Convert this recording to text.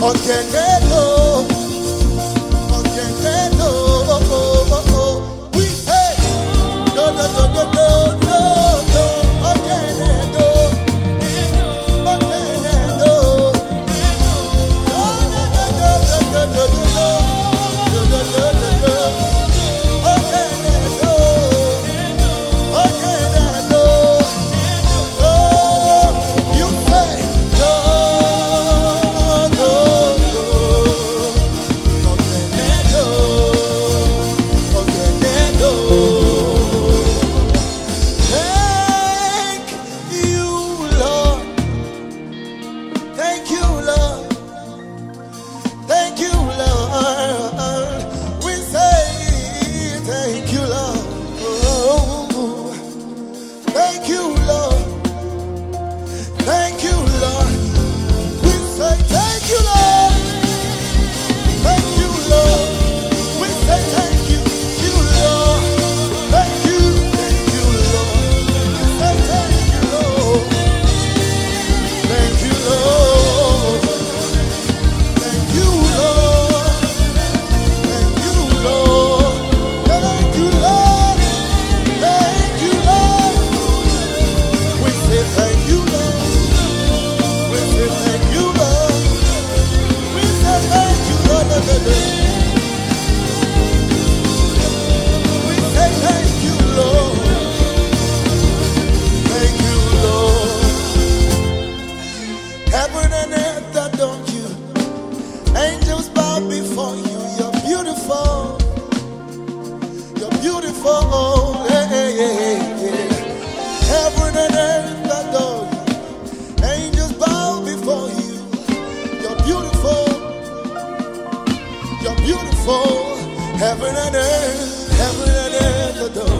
Oye, que you love. heaven and earth adore you. Angels bow before you. You're beautiful. You're beautiful. Heaven and earth adore you. Angels bow before you. You're beautiful. You're beautiful. Heaven and earth. Heaven and earth adore.